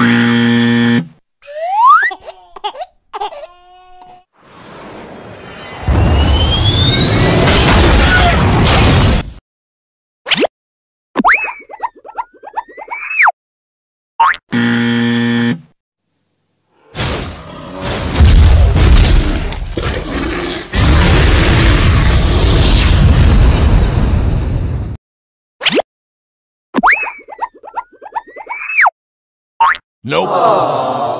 Mm. Nope. Aww.